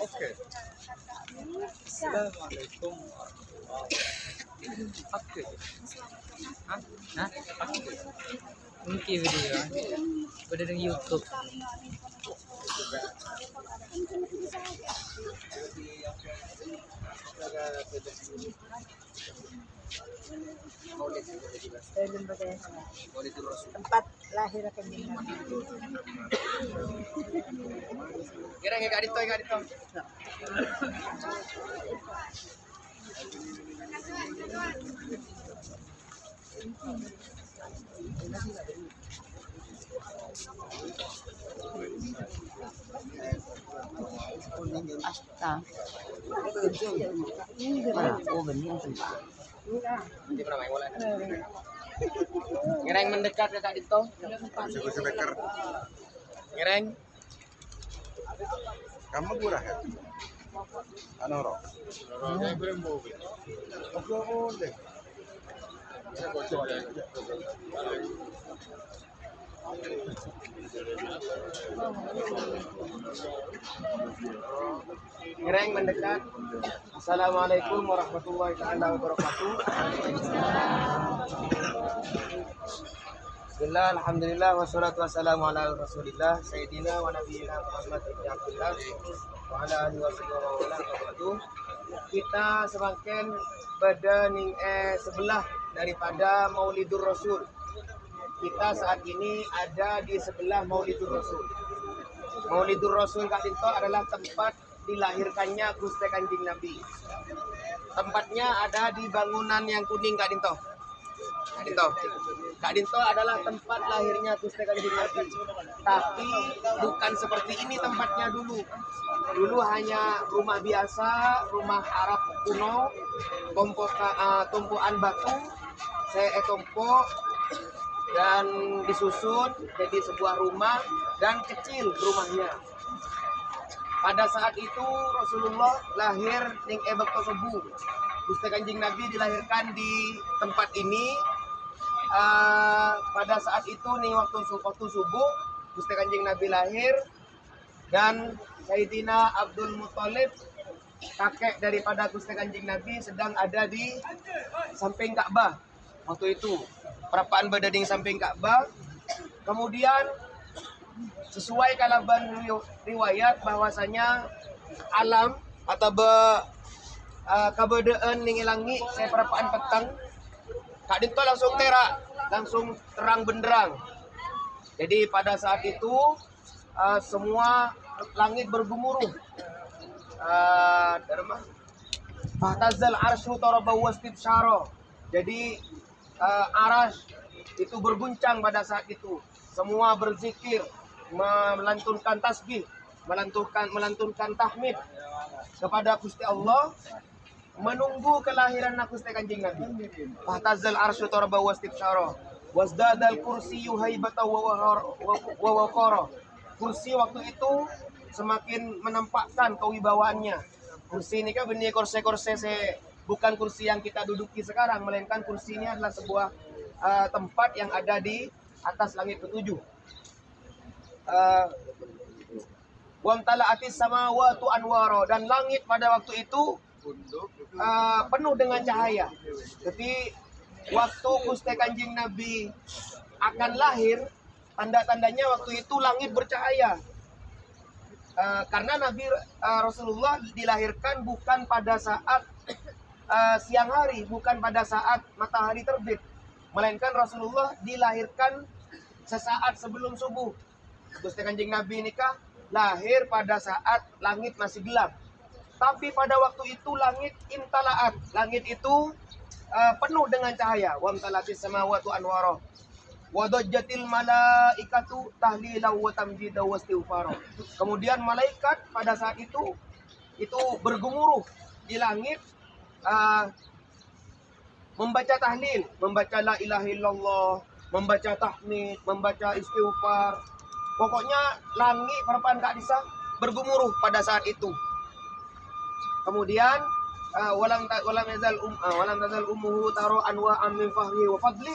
اوكي السلام عليكم اكتب ها ها اكتب ممكن فيديو بدل يوتيوب Thank you. Tempat lahir akan. Kira nggak ada itu, nggak. Asta. Oh benar. Main bola. Ngereng mendekat ke Kak Dito. Ngereng. Kamu murah ya? Ano ro? Ngereng mendekat. Assalamualaikum warahmatullahi taala wabarakatuh. Bismillah, Alhamdulillah, wassalatu wassalamu ala rasulillah Sayyidina wa nabiyina Muhammad ibn Abdullah Wa ala alihi wa wabarakatuh Kita semakin berada ning eh, sebelah daripada Maulidur Rasul Kita saat ini ada di sebelah Maulidur Rasul Maulidur Rasul Kak Dinto adalah tempat dilahirkannya Gusti Kanjeng Nabi. Tempatnya ada di bangunan yang kuning Kak Dinto. Kak Dinto. Kak Dinto adalah tempat lahirnya Gusti Kanjeng Nabi. Tapi bukan seperti ini tempatnya dulu. Dulu hanya rumah biasa, rumah Arab kuno, tumpuk, uh, tumpuan batu, saya eh, dan disusun jadi sebuah rumah dan kecil rumahnya. Pada saat itu Rasulullah lahir ning ebek tersebut. Gusti Kanjeng Nabi dilahirkan di tempat ini. Uh, pada saat itu ning waktu waktu subuh Gusti Kanjeng Nabi lahir dan Sayyidina Abdul Muthalib kakek daripada Gusti Kanjeng Nabi sedang ada di samping Ka'bah waktu itu perapaan berdading samping Ka'bah. Kemudian sesuai kalaban riwayat bahwasanya alam atau be uh, kabedaan ning langit saya perapaan petang. Kak Dinto langsung terak langsung terang benderang. Jadi pada saat itu uh, semua langit bergemuruh. Uh, Fahtazal arsyu taraba wastibsyara jadi uh, aras itu berguncang pada saat itu semua berzikir melantunkan tasbih, melantunkan melantunkan tahmid kepada Gusti Allah menunggu kelahiran Gusti Kanjeng Nabi. Fahtazal arsyu tarba wastibsyara wasdadal kursi haibata wa waqara. Kursi waktu itu semakin menampakkan kewibawaannya. Kursi ini kan benih kursi-kursi bukan kursi yang kita duduki sekarang, melainkan kursi ini adalah sebuah uh, tempat yang ada di atas langit ketujuh Wamtalaati samawatu anwaro dan langit pada waktu itu uh, penuh dengan cahaya. Jadi waktu Gusti Kanjeng Nabi akan lahir, tanda-tandanya waktu itu langit bercahaya. Uh, karena Nabi uh, Rasulullah dilahirkan bukan pada saat uh, siang hari, bukan pada saat matahari terbit, melainkan Rasulullah dilahirkan sesaat sebelum subuh. Gusti Kanjeng Nabi nikah lahir pada saat langit masih gelap. Tapi pada waktu itu langit imtalaat. Langit itu uh, penuh dengan cahaya. Wa imtalatis samawati anwaro. wa dajjatil malaikatu tahlilan wa tamjidan wa istighfara. Kemudian malaikat pada saat itu itu bergemuruh di langit uh, membaca tahlil, membaca la ilaha illallah, membaca tahmid, membaca istighfar. Pokoknya langit perpan Kak Disa bergemuruh pada saat itu. Kemudian walam ta, walam yazal um, uh, walam tazal taro anwa min fahri wa fadli.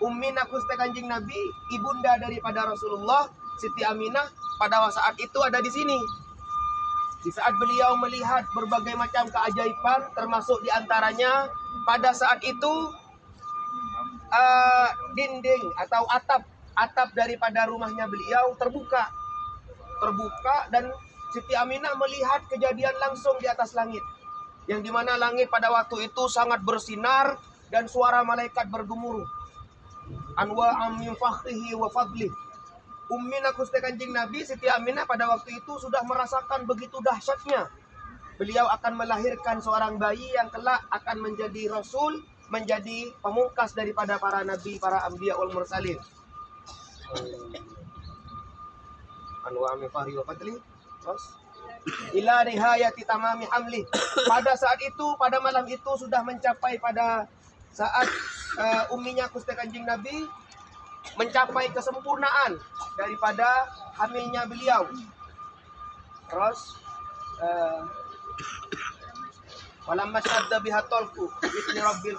Ummin aku Nabi, ibunda daripada Rasulullah, Siti Aminah pada saat itu ada di sini. Di saat beliau melihat berbagai macam keajaiban, termasuk di antaranya pada saat itu uh, dinding atau atap atap daripada rumahnya beliau terbuka, terbuka dan Siti Aminah melihat kejadian langsung di atas langit, yang di mana langit pada waktu itu sangat bersinar dan suara malaikat bergemuruh. Anwa amin wa fadlih Ummina Gusti Kanjeng Nabi Siti Aminah pada waktu itu sudah merasakan begitu dahsyatnya. Beliau akan melahirkan seorang bayi yang kelak akan menjadi rasul, menjadi pemungkas daripada para nabi, para anbiya wal mursalin. Anu ami fahri wa fadli. Terus ila nihayati tamami hamli. Pada saat itu, pada malam itu sudah mencapai pada saat uh, umminya Gusti Kanjeng Nabi mencapai kesempurnaan daripada hamilnya beliau. Terus uh, Walamma syadda biha talqu Ibni rabbil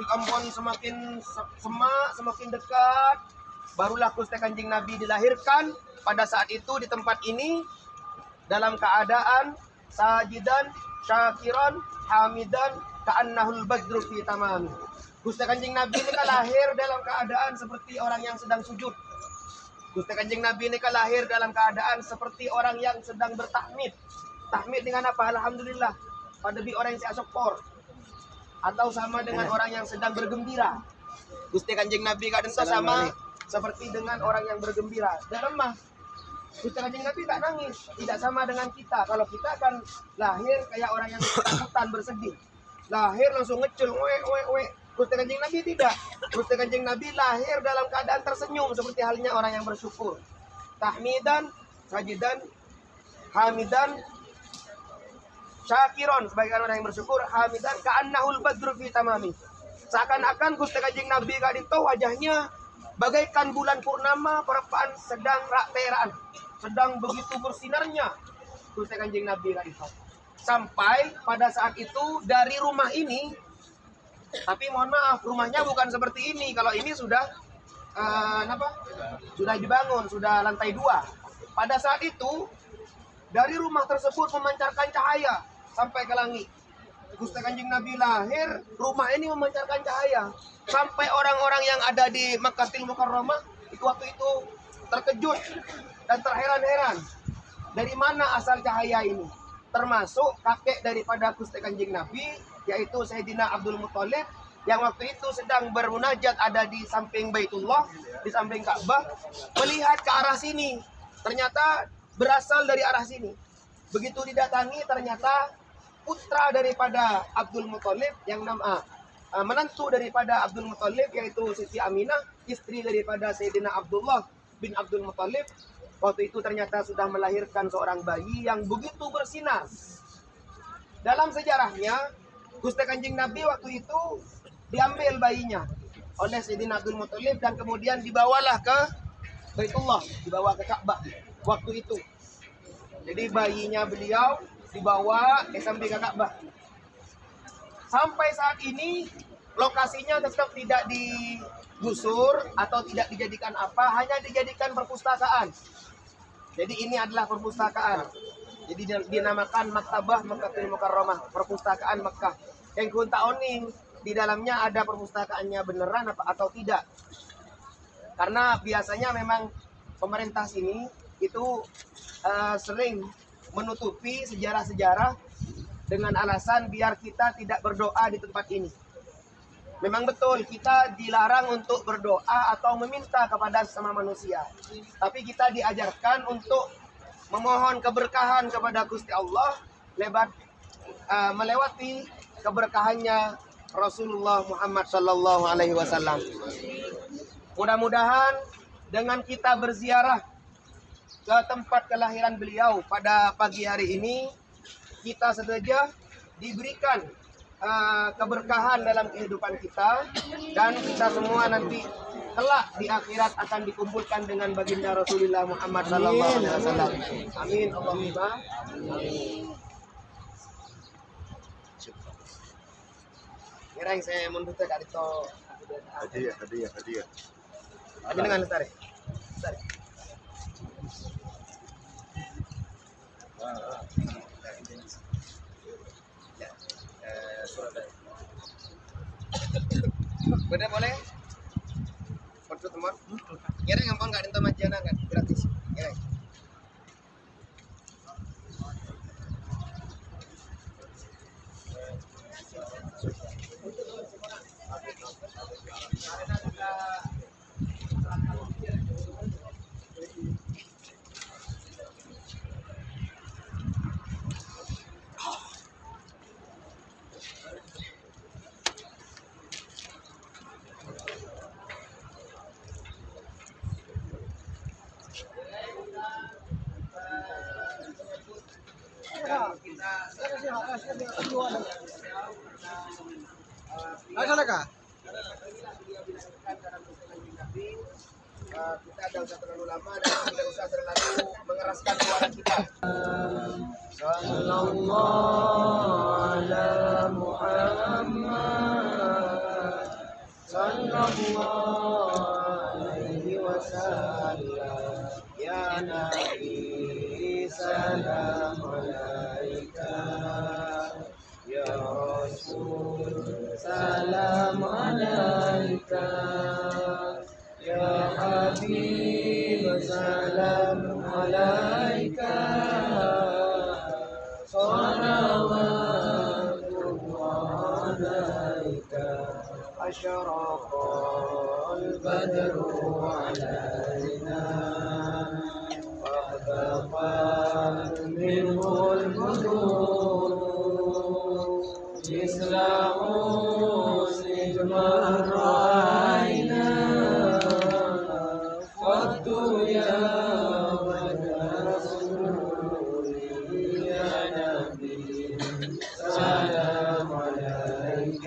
Dikampun semakin semak, semakin dekat Barulah Gusti Kanjeng Nabi dilahirkan Pada saat itu di tempat ini Dalam keadaan Sajidan, syakiran, hamidan Ka'annahul badru fi tamami Gusti Kanjeng Nabi ini kan lahir dalam keadaan seperti orang yang sedang sujud. Gusti Kanjeng Nabi ini kan lahir dalam keadaan seperti orang yang sedang bertahmid. Tahmid dengan apa? Alhamdulillah. Pada bi orang yang syukur. Atau sama dengan orang yang sedang bergembira. Gusti Kanjeng Nabi kadang sama seperti dengan orang yang bergembira. Dan lemah. Gusti Kanjeng Nabi tak nangis. Tidak sama dengan kita. Kalau kita akan lahir kayak orang yang ketakutan bersedih. Lahir langsung ngecil. Wek, wek, wek Gusti Kanjeng Nabi tidak. Gusti Kanjeng Nabi lahir dalam keadaan tersenyum seperti halnya orang yang bersyukur. Tahmidan, sajidan, hamidan, syakiron sebagai orang yang bersyukur, hamidan ka'annahul badru fi tamami. Seakan-akan Gusti Kanjeng Nabi kadito wajahnya bagaikan bulan purnama perempaan sedang rakteraan, sedang begitu bersinarnya Gusti Kanjeng Nabi kadito. Sampai pada saat itu dari rumah ini tapi mohon maaf, rumahnya bukan seperti ini. Kalau ini sudah uh, apa? Sudah dibangun, sudah lantai dua. Pada saat itu dari rumah tersebut memancarkan cahaya sampai ke langit. Gusti Kanjeng Nabi lahir, rumah ini memancarkan cahaya sampai orang-orang yang ada di Makkahil Mukarramah itu waktu itu terkejut dan terheran-heran dari mana asal cahaya ini. Termasuk kakek daripada Gusti Kanjeng Nabi yaitu Sayyidina Abdul Muthalib yang waktu itu sedang bermunajat ada di samping Baitullah, di samping Ka'bah, melihat ke arah sini. Ternyata berasal dari arah sini. Begitu didatangi ternyata putra daripada Abdul Muthalib yang nama uh, menantu daripada Abdul Muthalib yaitu Siti Aminah, istri daripada Sayyidina Abdullah bin Abdul Muthalib. Waktu itu ternyata sudah melahirkan seorang bayi yang begitu bersinar. Dalam sejarahnya, Gusti Kanjeng Nabi waktu itu diambil bayinya oleh Sayyidina Abdul Muthalib dan kemudian dibawalah ke Baitullah, dibawa ke Ka'bah waktu itu. Jadi bayinya beliau dibawa samping ke Ka'bah. Sampai saat ini lokasinya tetap tidak digusur atau tidak dijadikan apa, hanya dijadikan perpustakaan. Jadi ini adalah perpustakaan. Jadi dinamakan Maktabah Mekkatul Mukarramah, perpustakaan Mekah yang kunta oning di dalamnya ada perpustakaannya beneran apa atau tidak karena biasanya memang pemerintah sini itu uh, sering menutupi sejarah-sejarah dengan alasan biar kita tidak berdoa di tempat ini. Memang betul kita dilarang untuk berdoa atau meminta kepada sesama manusia. Tapi kita diajarkan untuk memohon keberkahan kepada Gusti Allah lewat uh, melewati keberkahannya Rasulullah Muhammad Sallallahu Alaihi Wasallam. Mudah-mudahan dengan kita berziarah ke tempat kelahiran beliau pada pagi hari ini, kita saja diberikan uh, keberkahan dalam kehidupan kita dan kita semua nanti kelak di akhirat akan dikumpulkan dengan baginda Rasulullah Muhammad sallallahu alaihi wasallam. Amin Allahumma. Amin. Kira yang saya mundur ke itu Hadiah, hadiah, hadiah. Tapi dengan lestari. Lestari. Ya, eh, Surabaya. Boleh boleh. Foto teman. Kira gampang nggak ada majana nggak gratis. Kira. Ka? Uh, kita ada usah terlalu lama tidak usah terlalu mengeraskan Sallallahu alaihi wasallam Ya Nabi salam سلام عليك. صلوات الله عليك. أشرق البدر عليك عليك